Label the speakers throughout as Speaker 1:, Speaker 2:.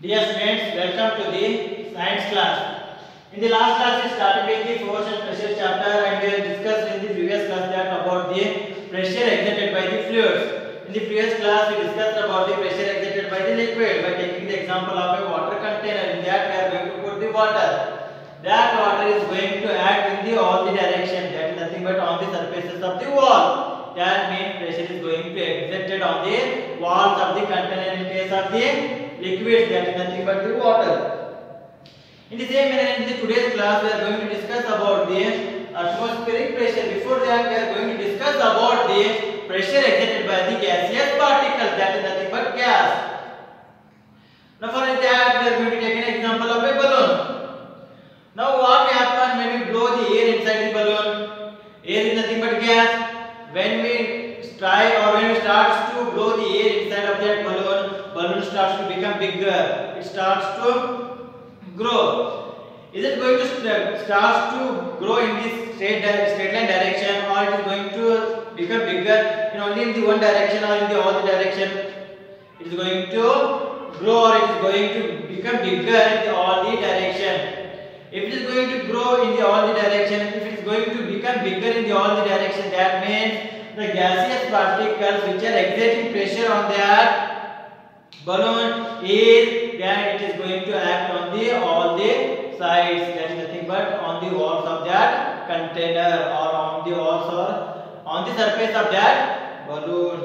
Speaker 1: Dear students, welcome to the science class. In the last class, we started with the force and pressure chapter, and we discussed in the previous class that about the pressure exerted by the fluids. In the previous class, we discussed about the pressure exerted by the liquid by taking the example of a water container. In that, we are going to put the water. That water is going to act in the all the direction. That is nothing but on the surfaces of the wall. That means pressure is going to exerted on the walls of the container in case of the liquids. That is nothing but the water. In the same manner, in the today's class, we are going to discuss about the atmospheric pressure. Before that, we are going to discuss about the pressure exerted by the gaseous particles. That is nothing but gas. Now, for that, we are going to take an example of a balloon. Now, what happens when we blow the air inside the balloon? Air is nothing but gas. When we try or when we start to blow the air inside of that balloon, starts to become bigger. It starts to grow. Is it going to st- uh, start to grow in this straight, straight line direction or it is going to become bigger in only in the one direction or in the other direction? It is going to grow or it is going to become bigger in the all the direction. If it is going to grow in the all the direction, if it is going to become bigger in the all the direction, that means the gaseous particles which are exerting pressure on that balloon is then it is going to act on the all the sides that is nothing but on the walls of that container or on the walls or on the surface of that balloon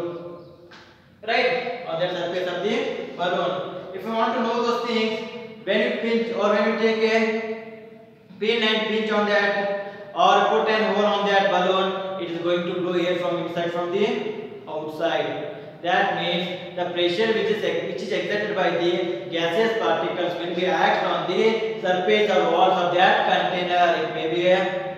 Speaker 1: right on that surface of the balloon if you want to know those things when you pinch or when you take a pin and pinch on that or put an hole on that balloon it is going to blow air from inside from the outside that means the pressure which is which is exerted by the gaseous particles will be act on the surface or walls of that container. It may be a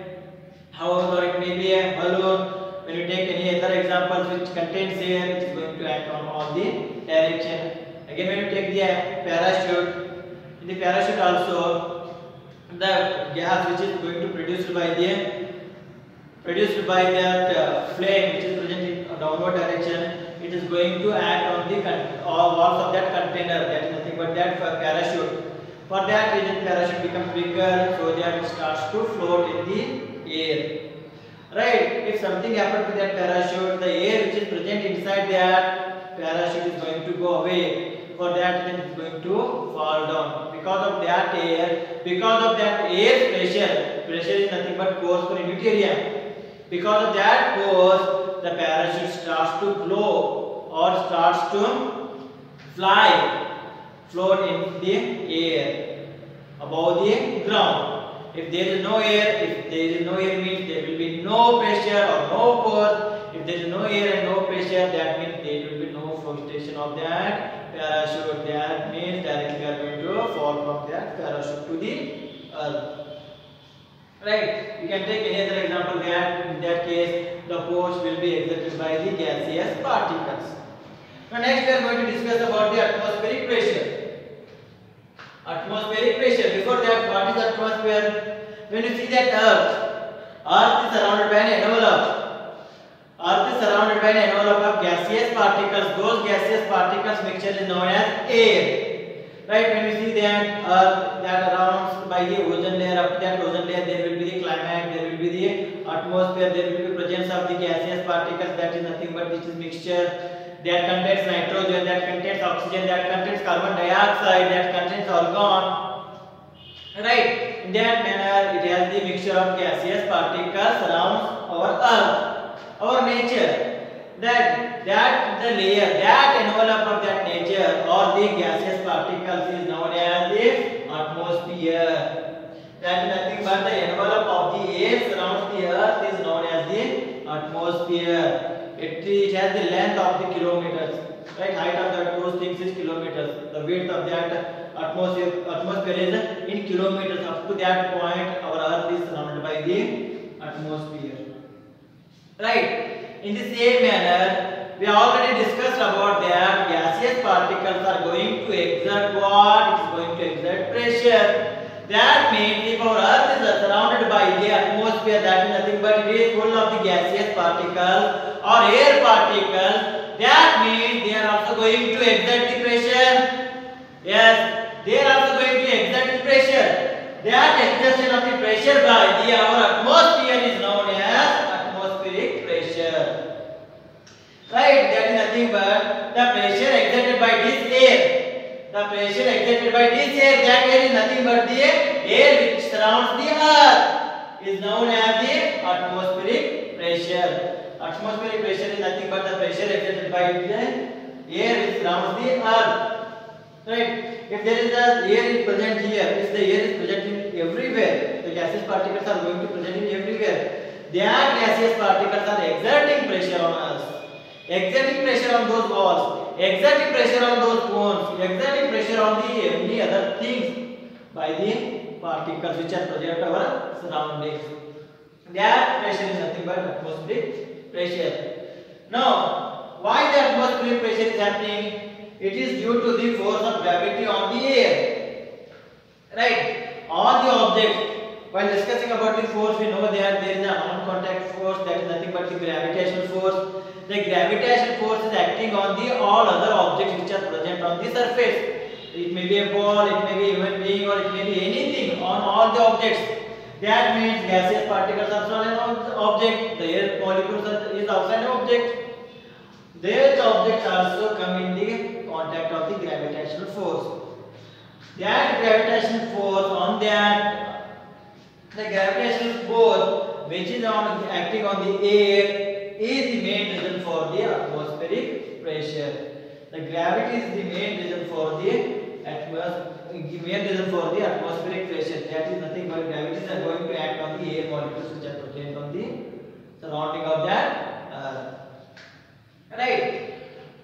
Speaker 1: house or it may be a balloon. When you take any other examples which contains air it is going to act on all the direction. Again when you take the parachute in the parachute also the gas which is going to produced by the produced by that uh, flame which is present in downward direction it is going to act on the walls of that container that is nothing but that for parachute. For that reason parachute becomes bigger so that it starts to float in the air. Right if something happens to that parachute the air which is present inside that parachute is going to go away. For that then it's going to fall down. Because of that air because of that air pressure pressure is nothing but force for unit area. Because of that force the parachute starts to blow or starts to fly float in the air above the ground. If there is no air if there is no air means there will be no pressure or no force. If there is no air and no pressure that means there will be no flotation of that parachute. That means directly are going to fall from that parachute to the earth. Right? You can take any other example that in that case the force will be exerted by the gaseous particles. Now next we are going to discuss about the atmospheric pressure. Atmospheric pressure before that what is atmosphere? When you see that earth earth is surrounded by an envelope. Earth is surrounded by an envelope of gaseous particles. Those gaseous particles mixture is known as air. Right when you see that earth that surrounds by the ozone layer after that ozone layer there will be the climate there will be the atmosphere there will be presence of the gaseous particles that is nothing but which is mixture that contains nitrogen that contains oxygen that contains carbon dioxide that contains argon right in that manner it has the mixture of gaseous particles surrounds our earth our nature that that the layer that envelope of that nature or the gaseous particles is known as the atmosphere that is nothing but the envelope atmosphere it, it has the length of the kilometers right? Height of those things is kilometers. The width of that atmosphere atmosphere is in kilometers. Up to that point our earth is surrounded by the atmosphere. Right. In the same manner we already discussed about that gaseous particles are going to exert what? It is going to exert pressure that means if our earth is surrounded by the atmosphere that is nothing but it is full of the gaseous particles or air particles that means they are also going to exert the pressure yes they are also going to exert the pressure. That exertion of the pressure by the our atmosphere is known as atmospheric pressure. Right? That is nothing but the pressure exerted by this air. The pressure exerted by this air, that air is nothing but the air which surrounds the earth is known as the atmospheric pressure. Atmospheric pressure is nothing but the pressure exerted by the air which surrounds the earth. Right? If there is a air is present here, if the air is present in everywhere, the gaseous particles are going to present in everywhere. That gaseous particles are exerting pressure on us, exerting pressure on those walls, exerting pressure on those cones, exerting pressure on the any other things by the particles which are present our surroundings. That pressure is nothing but atmospheric pressure. Now, why the atmospheric pressure is happening? It is due to the force of gravity on the air. Right? All the objects, while discussing about the force, we know that there is a non-contact force that is nothing but the gravitational force. The gravitational force is acting on the all other objects which are present on the surface. It may be a ball, it may be a human being, or it may be anything on all the objects. That means gaseous particles are also an object. The air molecules are, is also an object. These objects also come in the contact of the gravitational force. That gravitational force on that, the gravitational force which is on acting on the air is the main reason for the atmospheric pressure. The gravity is the main reason for the atmos main reason for the atmospheric pressure. That is nothing but gravity is going to act on the air molecules which are present on the surrounding of that earth. Right.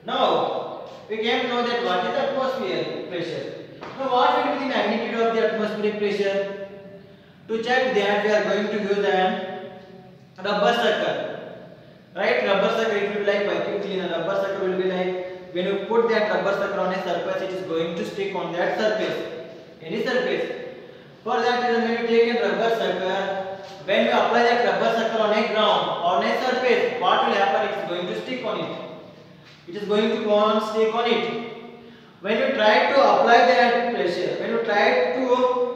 Speaker 1: Now, we came to know that what is the atmosphere pressure. Now, what will be the magnitude of the atmospheric pressure? To check that, we are going to use a rubber circle. Right? Rubber circle it will be like vacuum cleaner. Rubber circle will be like when you put that rubber circle on a surface, it is going to stick on that surface. Any surface. For that reason, when you take a rubber circle, when you apply that rubber circle on a ground, on a surface, what will happen? It is going to stick on it. It is going to go on stick on it. When you try to apply that pressure, when you try to,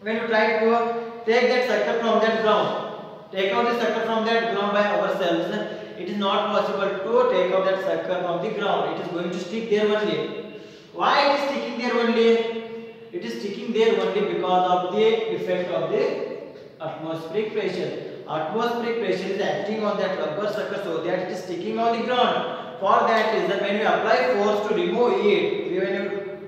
Speaker 1: when you try to take that circle from that ground, take out the circle from that ground by ourselves, it is not possible to take out that circle from the ground. It is going to stick there only. Why it is sticking there only? It is sticking there only because of the effect of the atmospheric pressure. Atmospheric pressure is acting on that rubber circle so that it is sticking on the ground. For that reason, when you apply force to remove it, when you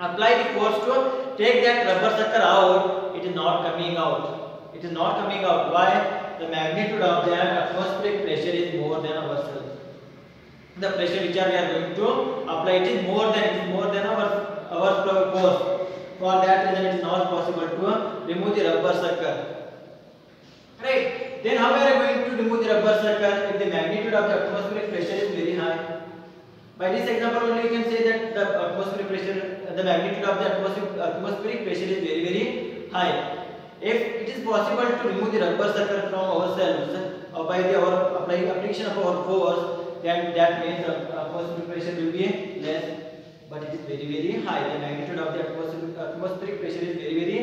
Speaker 1: apply the force to take that rubber circle out, it is not coming out. It is not coming out. Why? The magnitude of that atmospheric pressure is more than ourselves. The pressure which we are going to apply it is more than it is more than our our force. For that reason, it is not possible to remove the rubber circle. Right? Then how we are going to remove the rubber circle if the magnitude of the atmospheric pressure is very high? By this example only we can say that the atmospheric pressure, the magnitude of the atmospheric, atmospheric pressure is very very high. If it is possible to remove the rubber circle from ourselves or uh, by the our apply, application of our force, then that means the atmospheric pressure will be less, but it is very very high. The magnitude of the atmospheric, atmospheric pressure is very very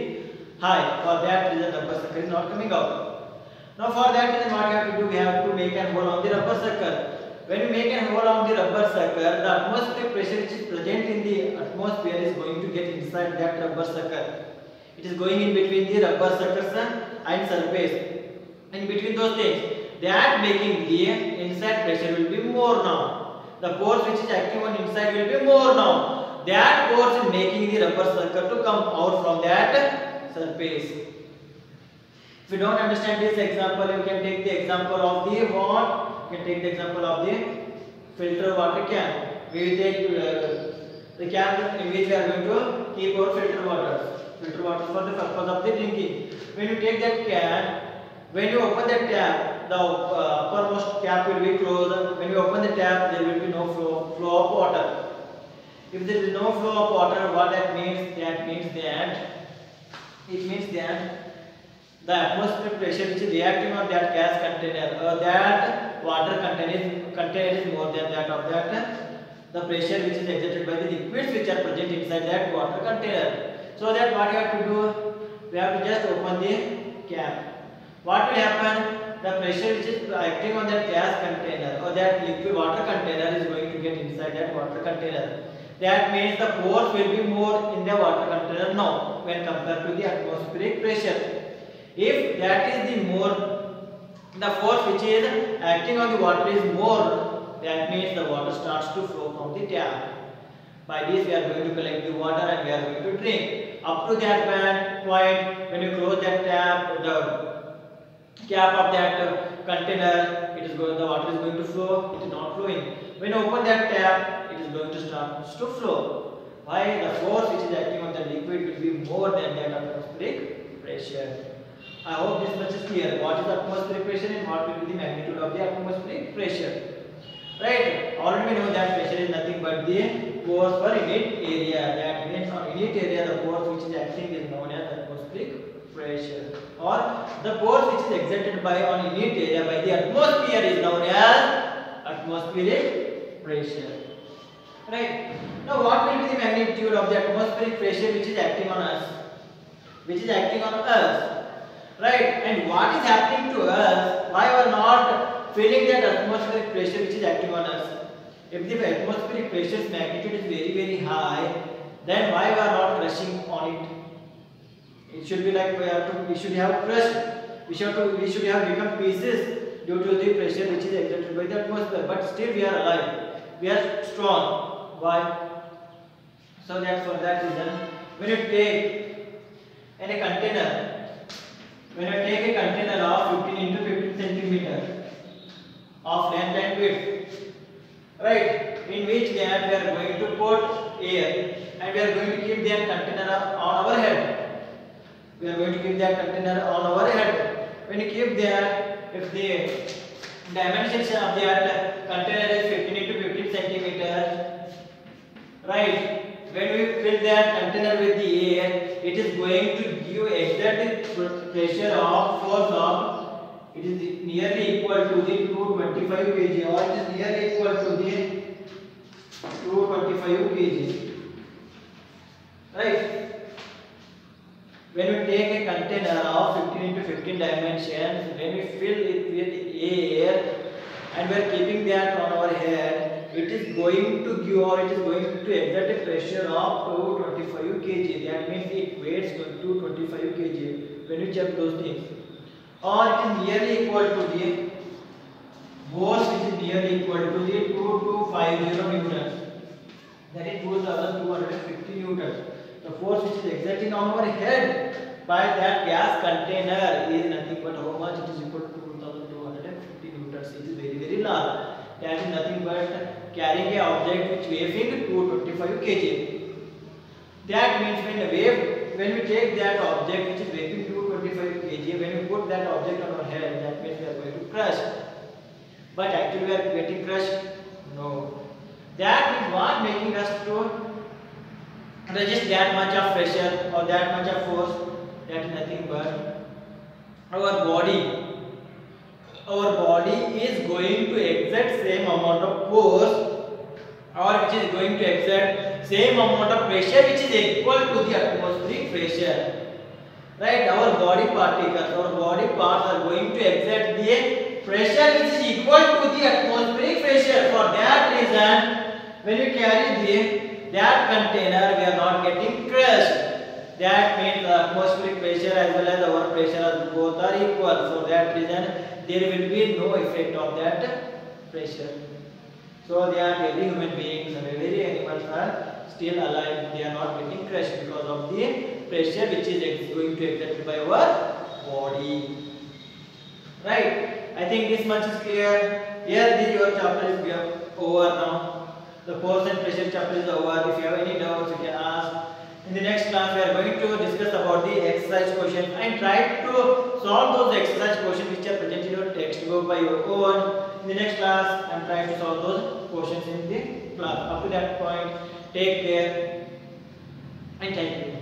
Speaker 1: high. For that reason, the rubber circle is not coming out. Now for that reason what we have to do, we have to make an hole on the rubber circle. When you make a hole on the rubber circle, the atmospheric pressure which is present in the atmosphere is going to get inside that rubber circle. It is going in between the rubber circles and surface. In between those things, that making the inside pressure will be more now. The force which is acting on inside will be more now. That force is making the rubber circle to come out from that surface. If you don't understand this example, you can take the example of the what? Can take the example of the filter water can. We will take uh, the can in which we are going to keep our filter water. Filter water for the purpose of the drinking. When you take that can, when you open the tap, the uh, uppermost cap will be closed. When you open the tap, there will be no flow, flow of water. If there is no flow of water, what that means? That means that it means that the atmospheric pressure which is reacting on that gas container uh, that water container is, is more than that of that the pressure which is exerted by the liquids which are present inside that water container so that what you have to do we have to just open the cap. What will happen? The pressure which is acting on that gas container or that liquid water container is going to get inside that water container. That means the force will be more in the water container now when compared to the atmospheric pressure. If that is the more, the force which is acting on the water is more, that means the water starts to flow from the tap. By this we are going to collect the water and we are going to drink. Up to that point, when you close that tap, the cap of that container, it is going, the water is going to flow, it is not flowing. When you open that tap, it is going to start to flow. Why? The force which is acting on the liquid will be more than that atmospheric pressure. I hope this much is clear. What is atmospheric pressure and what will be the magnitude of the atmospheric pressure? Right? Already we know that pressure is nothing but the force per unit area. That means on unit area the force which is acting is known as atmospheric pressure. Or the force which is exerted by on unit area by the atmosphere is known as atmospheric pressure. Right? Now what will be the magnitude of the atmospheric pressure which is acting on us? Which is acting on us. Right? And what is happening to us? Why we are not feeling that atmospheric pressure which is acting on us? If the atmospheric pressure's magnitude is very very high, then why we are not crushing on it? It should be like we have to we should have crushed. We should to we should have become pieces due to the pressure which is exerted by the atmosphere. But still we are alive. We are strong. Why? So that's for that reason. When you take in a container, when you take a container of 15 into 15 centimeter of length and width, right? In which that we are going to put air and we are going to keep that container on our head. We are going to keep that container on our head. When you keep that, if the dimensions of that container is 15 into 15 centimeter, right? When we fill that container with the air, it is going to give exact pressure of force of it is nearly equal to the 225 kg or it is nearly equal to the 225 kg. Right? When we take a container of 15 into 15 dimensions, when we fill it with air and we are keeping that on our head, it is going to give or it is going to exert a pressure of 225 kg. That means it weighs 225 kg when you check those things. Or it is nearly equal to the force which is nearly equal to the 2250 newtons. That is 2250 newtons. The force which is exerting on our head by that gas container is nothing but how much it is equal to 2250 newtons. It is very very large. That is nothing but carrying a object which weighing 225 kg. That means when the wave, when we take that object which is weighing 225 kg, when we put that object on our head, that means we are going to crush. But actually we are getting crushed? No. That is what making us to resist that much of pressure or that much of force. That is nothing but our body. Our body is going to exert same amount of force or which is going to exert same amount of pressure which is equal to the atmospheric pressure. Right? Our body particles, our body parts are going to exert the pressure which is equal to the atmospheric pressure. For that reason, when you carry the that container, we are not getting crushed. That means the atmospheric pressure as well as our pressure both are equal. For that reason, there will be no effect of that pressure. So they are very human beings and very animals are still alive. They are not getting crushed because of the pressure which is going to exerted by our body. Right? I think this much is clear. Here the your chapter is over now. The force and pressure chapter is over. If you have any doubts, you can ask. In the next class, we are going to discuss about the exercise questions and try to solve those exercise questions which are present in your textbook by your own. In the next class, I am trying to solve those questions in the class. Up to that point, take care and thank you.